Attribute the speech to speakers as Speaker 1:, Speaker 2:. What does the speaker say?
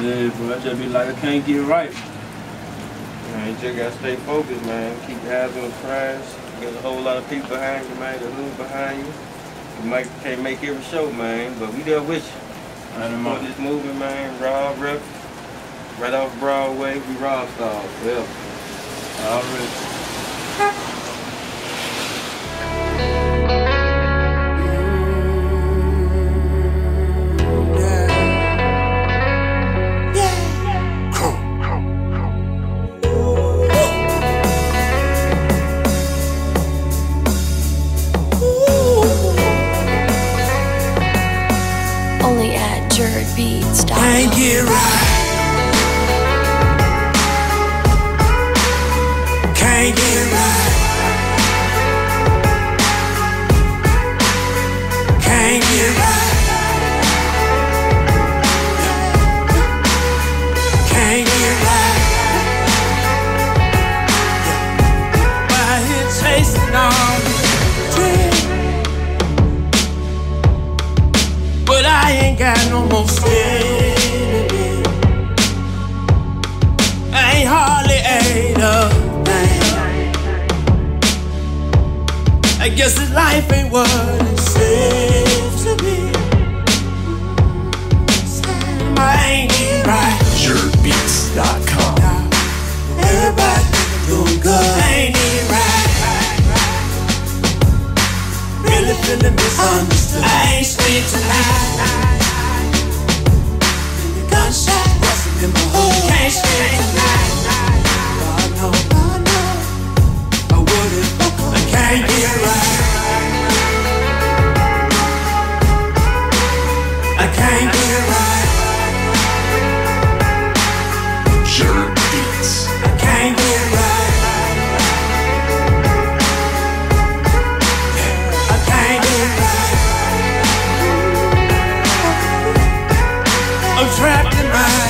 Speaker 1: Shit, bro. I just be like, I can't get right.
Speaker 2: Man, you just gotta stay focused, man. Keep your eyes on the prize. There's a whole lot of people behind you, man. The hood behind you. You might can't make every show, man, but we there with you.
Speaker 1: Man, I'm
Speaker 2: On this movie, man. Rob Rip. Right off Broadway, we Raw Stars. Yeah.
Speaker 1: already.
Speaker 3: At JerdBeats.com.
Speaker 4: Can't get right. Can't get right. Got no more sanity. I ain't hardly ate a thing. I guess this life ain't what it seems to be. I'm trapped
Speaker 5: in
Speaker 4: my